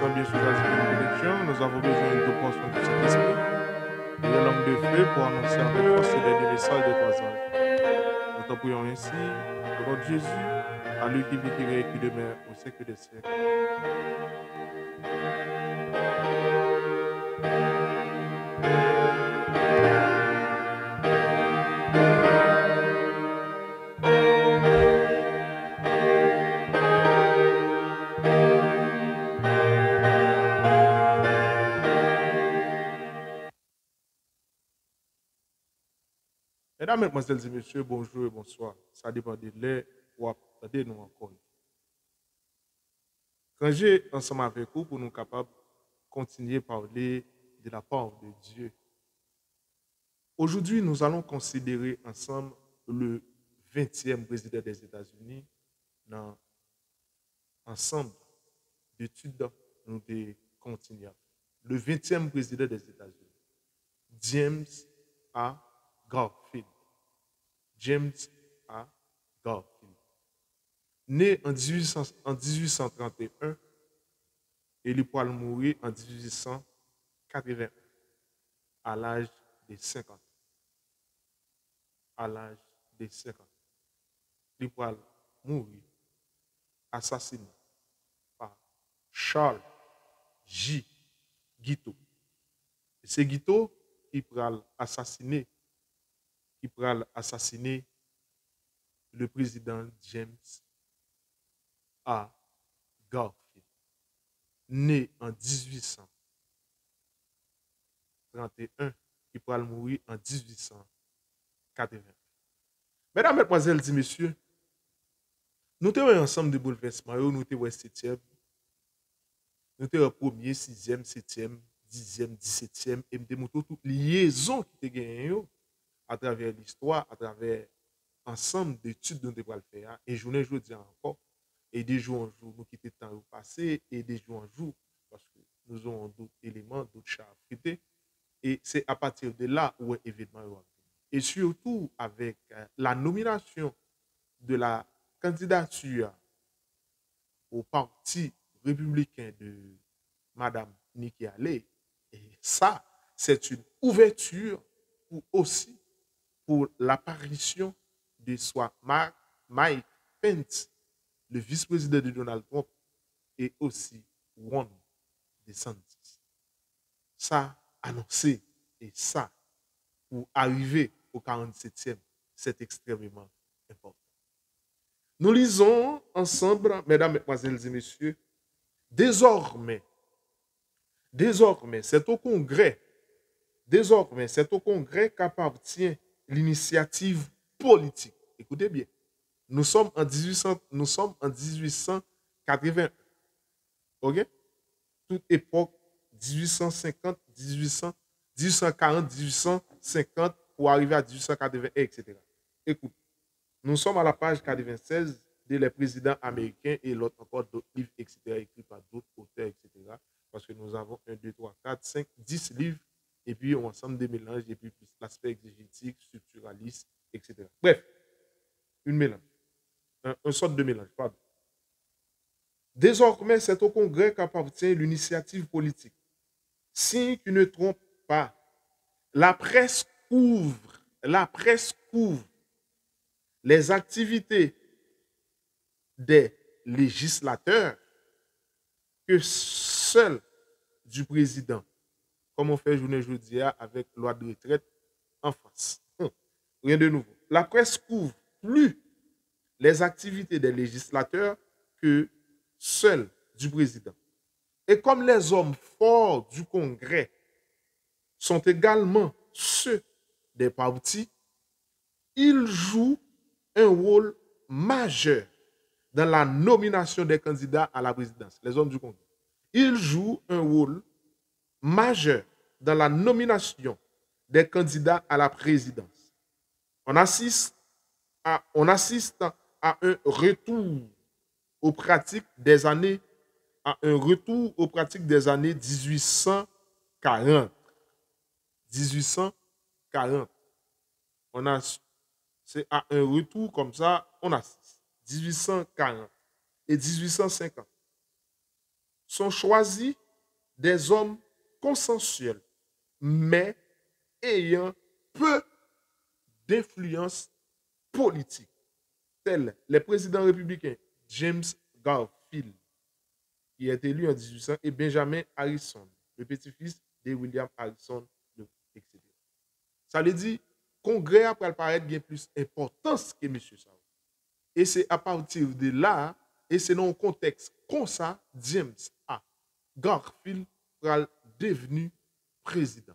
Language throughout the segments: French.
choisi une connexion, nous avons besoin de portion de cet esprit et de langue de feu pour annoncer avec force les derniers messages de trois anges. Nous t'en prions ainsi, au nom de Jésus, à lui qui vit, qui règne, qui demeure au siècle des siècles. Mesdames, Mesdemoiselles et Messieurs, bonjour et bonsoir. Ça dépend de l'air ou attendez nous encore. Quand j'ai ensemble avec vous pour nous capables de continuer à parler de la part de Dieu. Aujourd'hui, nous allons considérer ensemble le 20e président des États-Unis dans ensemble d'études nous continuons. Le 20e président des États-Unis, James A. Garfield. James A. Garfield. Né en, 1831 et il mourir en 1881 à l'âge de 50 ans. À l'âge de 50 ans. Il mourir assassiné par Charles J. Guiteau. C'est Guiteau qui pourra assassiner qui pourra assassiner le président James A. Garfield, né en 1831, qui pourra mourir en 1880. Mesdames, Mesdemoiselles et Messieurs, nous avons ensemble de bouleversements, nous avons septième, nous avons premier, sixième, septième, dixième, dix-septième, et nous avons toutes les liaisons qui ont gagnées à travers l'histoire, à travers ensemble d'études dont le faire, et journée je dis encore, et des jours en jour, nous quittons le temps passé, et des jours en jour, parce que nous avons d'autres éléments, d'autres chats à et c'est à partir de là où l'événement est Et surtout avec euh, la nomination de la candidature au parti républicain de Madame Nikki Haley, et ça, c'est une ouverture pour aussi pour l'apparition de soit Mike Pence, le vice-président de Donald Trump, et aussi Ron DeSantis. Ça annoncé et ça, pour arriver au 47e, c'est extrêmement important. Nous lisons ensemble, mesdames, mesdemoiselles et messieurs, désormais, désormais, c'est au Congrès, désormais, c'est au Congrès qu'appartient l'initiative politique. Écoutez bien. Nous sommes en, 1800, nous sommes en 1880. OK? Toute époque, 1850, 1800, 1840, 1850, pour arriver à 1880, etc. Écoute, nous sommes à la page 96 de les présidents américains et l'autre encore d'autres livres, etc., écrits par d'autres auteurs, etc. Parce que nous avons 1, 2, 3, 4, 5, 10 livres et puis on ensemble des mélanges, et puis l'aspect exégétique, structuraliste, etc. Bref, une mélange. Un, sorte de mélange, pardon. Désormais, c'est au Congrès qu'appartient l'initiative politique. Si tu ne trompes pas, la presse couvre, la presse couvre les activités des législateurs que seul du président comme on fait journée aujourd'hui avec loi de retraite en face. Hum, rien de nouveau. La presse couvre plus les activités des législateurs que celles du président. Et comme les hommes forts du Congrès sont également ceux des partis, ils jouent un rôle majeur dans la nomination des candidats à la présidence, les hommes du Congrès. Ils jouent un rôle majeur dans la nomination des candidats à la présidence. On assiste à, un retour aux pratiques des années à un retour aux pratiques des années 1840. 1840. On a c'est à un retour comme ça, on assiste. 1840 et 1850 sont choisis des hommes consensuels, mais ayant peu d'influence politique, tels les présidents républicains James Garfield, qui est élu en 1800, et Benjamin Harrison, le petit-fils de William Harrison, etc. Ça veut dire, congrès après paraître bien plus importance que M. Sao. Et c'est à partir de là, et c'est dans un contexte comme ça, James A. Garfield sera devenu président.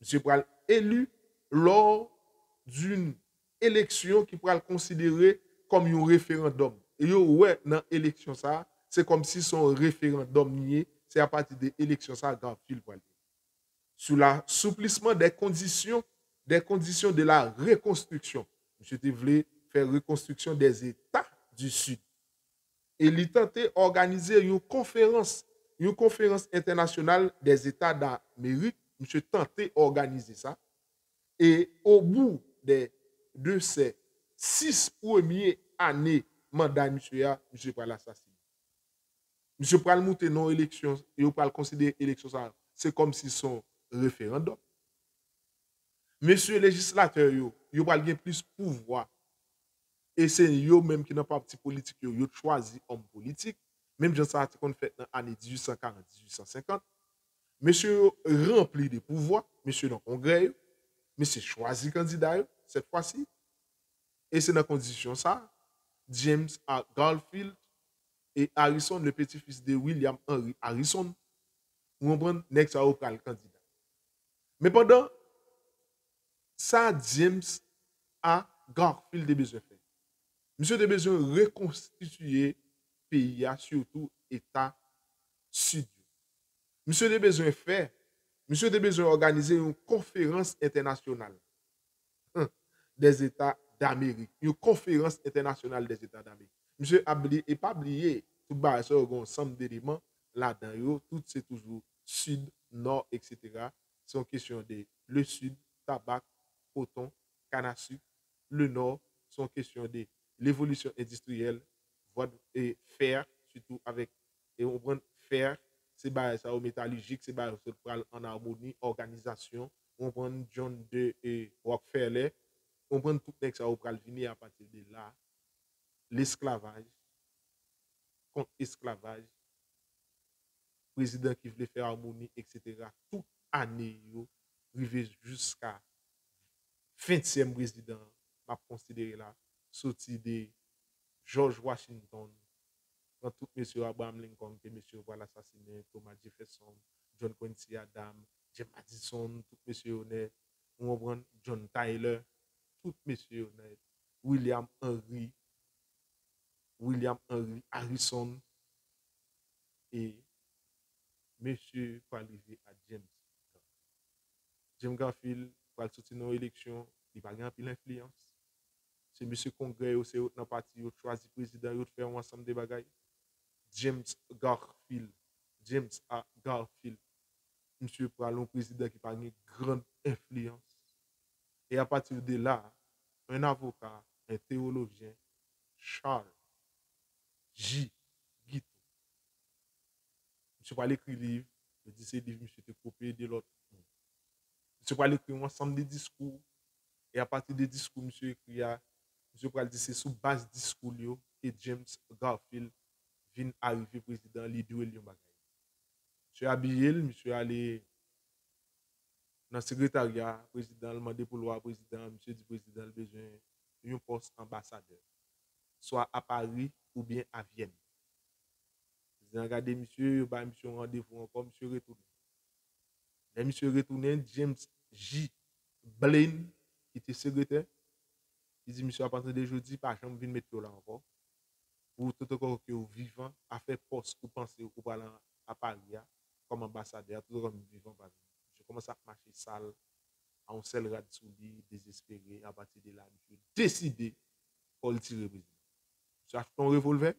M. Pral élu lors d'une élection qui pourra le considérer comme un référendum. Et ouais, dans l'élection ça, c'est comme si son référendum nié, c'est à partir de l'élection ça, Garfield Sous l'assouplissement des conditions, des conditions de la reconstruction. M. voulait faire reconstruction des États du Sud. Et il tenté d'organiser une conférence, une conférence internationale des États d'Amérique. M. tenté d'organiser ça. Et au bout de, ces six premières années mandat M. M. Pral assassiné. M. Pral monter non élection et le considérer élection ça, c'est comme si son référendum. Monsieur législateur yo, yo pral gen plus pouvoir. Et c'est yo même qui n'a pas petit politique yo, yo choisi homme politique. Même Jean ça qu'on fait dans l'année 1840-1850. Monsieur rempli de pouvoir, monsieur dans le congrès, monsieur choisi candidat cette fois-ci. Et c'est dans condition ça, James A. Garfield et Harrison, le petit-fils de William Henry Harrison, on prend next à candidat. Mais pendant ça, James A. Garfield a besoin de faire. Monsieur a besoin de reconstituer pays, surtout l'État sud. Monsieur a besoin de faire. Monsieur a besoin d'organiser une conférence internationale hein, des États d'Amérique, une conférence internationale des États d'Amérique. Monsieur Abli et pas oublié, tout bas, ça, un ensemble d'éléments là-dedans, tout c'est toujours sud, nord, etc. C'est une question de le sud, tabac, coton, canne le nord, c'est une question de l'évolution industrielle, et fer, surtout avec, et on prend fer, c'est ça au métallurgique, c'est en harmonie, organisation, on prend John de et Rockefeller, on prend tout ça au venir à partir de là. L'esclavage, contre esclavage, président qui voulait faire harmonie, etc. Toute année, arrivé jusqu'à 20e président, m'a considéré là, sorti de George Washington, quand tout monsieur Abraham Lincoln, que monsieur va l'assassiner, Thomas Jefferson, John Quincy Adams, James Madison, tout monsieur honnête, on John Tyler, tout messieurs honnêtes, William Henry, William Henry Harrison et monsieur pour à James James Garfield pour sortir dans l'élection, il va gagner l'influence. C'est monsieur congrès, c'est dans parti, il choisi président, il fait ensemble des bagailles. James Garfield, James A. Garfield, monsieur pour un président qui a une grande influence. Et à partir de là, un avocat, un théologien, Charles J. Guito. Je pas écrire livre, je dis ces livres, je te copié de l'autre. Je pas écrire un ensemble de discours. Et à partir des discours, écrit, je pas dire c'est sous base discours que James Garfield vient arriver président l'idée William Bagay. Monsieur habillé, monsieur allé dans le secrétariat, président, le mandat pour le président, monsieur du président, le besoin d'un poste ambassadeur, soit à Paris ou bien à Vienne. Vous regardez, monsieur, bah, monsieur rendez-vous encore, monsieur retourné. Et monsieur retourné, James J. Blaine, qui était secrétaire, il dit, monsieur, à partir de jeudi, pas jamais venir mettre là encore. Ou tout encore que vous vivant, à faire poste, ou penser, ou parler à Paris, comme ambassadeur, tout comme vivant Paris commence à marcher sale, à un seul rad désespéré, à partir de là, je décidé pour le tirer président. Je achète ton revolver,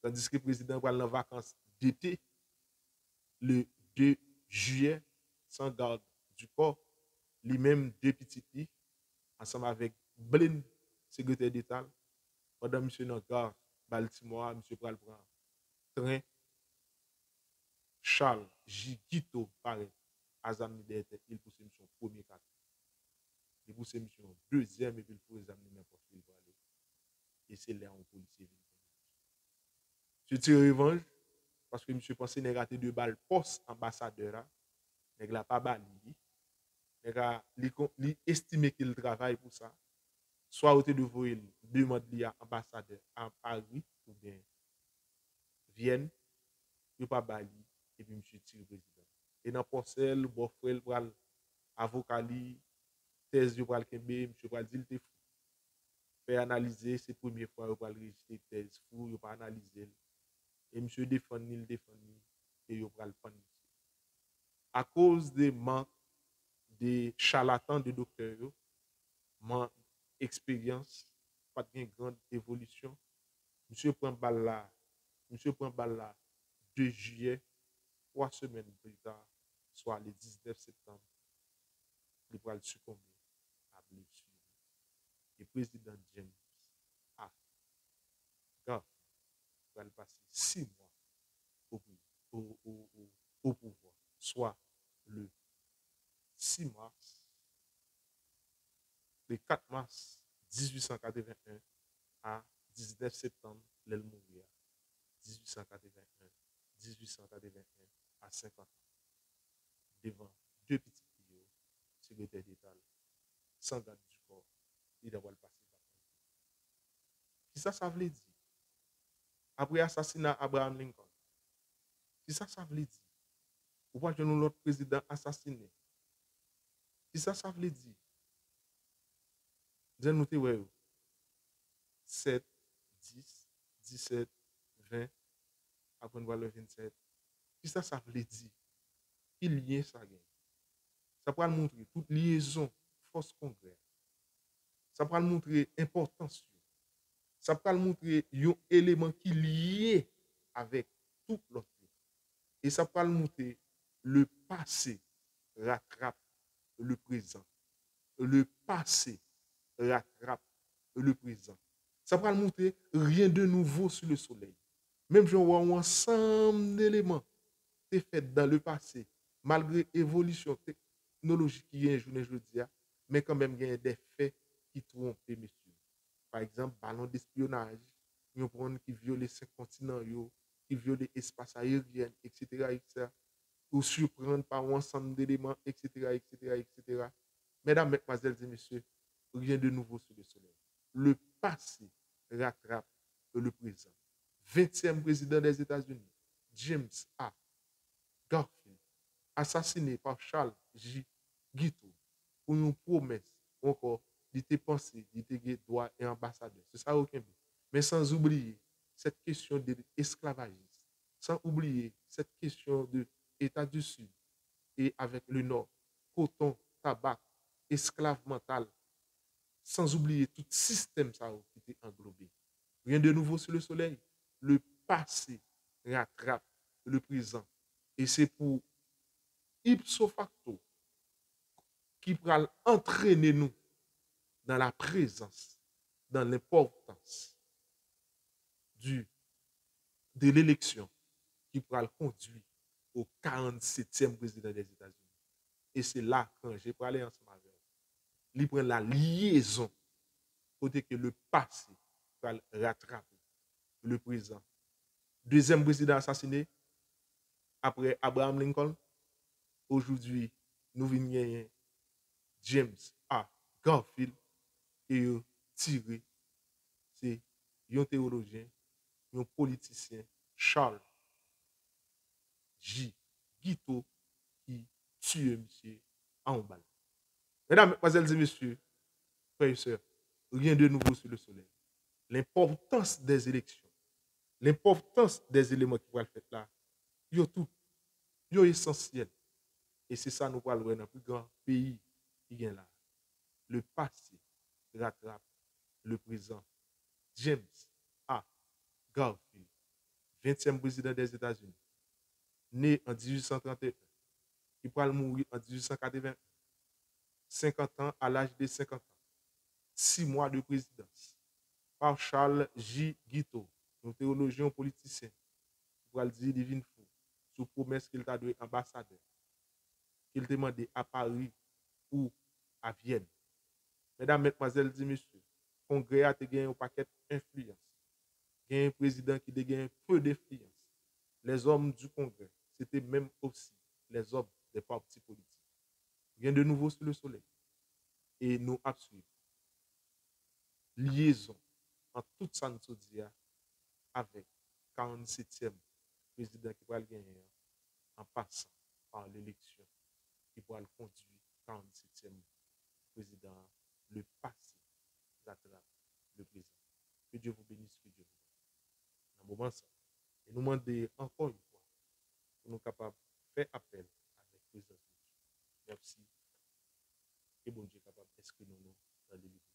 tandis que le président va en vacances d'été, le 2 juillet, sans garde du corps, lui-même deux petites filles, ensemble avec Blaine, secrétaire d'État, pendant M. Nangar, Baltimore, M. Pral train, Charles J. Guito paraît à Zamni il pousse son premier cadre. Il pousse son deuxième et puis il faut Zamni n'importe où il va aller. Et c'est là où policier vient. Je tire revanche parce que monsieur pensé qu'il raté deux balles post ambassadeur. Il n'a pas bali? Il a estimé qu'il travaille pour ça. Soit de vous, demande à ambassadeur à Paris ou bien Vienne, il pas bali et puis monsieur tire président. Et dans Porcel, bon frère, le avocat thèse de pral dit te fou. Fait analyser, c'est la première fois qu'il pral rejeter thèse fou, il pas analyser. Et monsieur défend, il défend, et il prendre. À cause des manques des charlatans de docteurs, expérience, pas de grande évolution. Monsieur prend balle là, monsieur prend balle là, 2 juillet, trois semaines plus tard, soit le 19 septembre, il va succomber à blessure. Le président James a va passer six mois au pouvoir, soit le 6 mars, le 4 mars 1881 à 19 septembre, l'elle mourir. 1881, 1881 à 50 ans. Devant deux petits filles, secrétaire d'État, sans garde du corps, il doit le passer Qui ça, ça veut dire? Après l'assassinat d'Abraham Lincoln, qui ça, ça veut dire? Ou pas que nous l'autre président assassiné? Qui ça, ça veut dire? Dieu nous 7, 10, 17, 20, après voit le 27. Qui ça, ça veut dire? Il lien ça gagne. Ça peut montrer toute liaison, force congrès. Ça peut montrer importance. Ça peut montrer un élément qui est lié avec tout l'autre. Et ça peut montrer le passé rattrape le présent. Le passé rattrape le présent. Ça peut montrer rien de nouveau sur le soleil. Même si on voit un ensemble d'éléments qui fait dans le passé, malgré l'évolution technologique qui est aujourd'hui, mais quand même, il y a des faits qui trompent messieurs. Par exemple, ballon d'espionnage, qui violent les cinq continents, qui violent l'espace aérien, etc., etc ou surprendre par un ensemble d'éléments, etc., etc., etc. Mesdames, Mesdemoiselles et Messieurs, rien de nouveau sur le soleil. Le passé rattrape le présent. 20e président des États-Unis, James A. Garfield, assassiné par Charles J. Guiteau pour une promesse encore d'être pensé, d'être droit et ambassadeur. C'est ça aucun but. Mais sans oublier cette question de l'esclavagisme, sans oublier cette question de État du Sud et avec le Nord, coton, tabac, esclave mental, sans oublier tout système ça qui était englobé. Rien de nouveau sur le soleil. Le passé rattrape le présent. Et c'est pour ipso facto qui pourra entraîner nous dans la présence, dans l'importance de l'élection qui pourra le conduire au 47e président des États-Unis. Et c'est là, quand j'ai parlé ensemble avec il prend la liaison côté que le passé va rattraper le présent. Deuxième président assassiné, après Abraham Lincoln, aujourd'hui, nous venons James A. Garfield et tiré, c'est un théologien, un politicien, Charles J. Guito qui tue monsieur en balle. Mesdames, Mesdemoiselles et Messieurs, frères et sœurs, rien de nouveau sur le soleil. L'importance des élections, l'importance des éléments qui vont le faire là, yo tout, yo essentiel. Et c'est ça nous parlons dans le plus grand pays qui vient là. Le passé rattrape le présent. James A. Garfield, 20e président des États-Unis, né en 1831, il pourra mourir en 1880, 50 ans à l'âge de 50 ans, 6 mois de présidence, par Charles J. Guiteau, un théologien politicien, il pourra le dire divine fou, sous promesse qu'il t'a donné ambassadeur, qu'il demandé à Paris ou à Vienne. Mesdames, Mesdemoiselles et Messieurs, le congrès a gagné un paquet d'influence. Il un président qui a gagné peu d'influence. Les hommes du congrès, c'était même aussi les hommes des partis politiques. Rien de nouveau sur le soleil. Et nous absolument liaison en toute sa avec 47e président qui va le gagner en passant par l'élection qui va le conduire 47e président, le passé le présent. Que Dieu vous bénisse, que Dieu vous bénisse. Moment ça, et nous demander encore une fois pour nous capables de faire appel avec présence. Merci. Et bon Dieu capable d'exprimer nous dans l'église.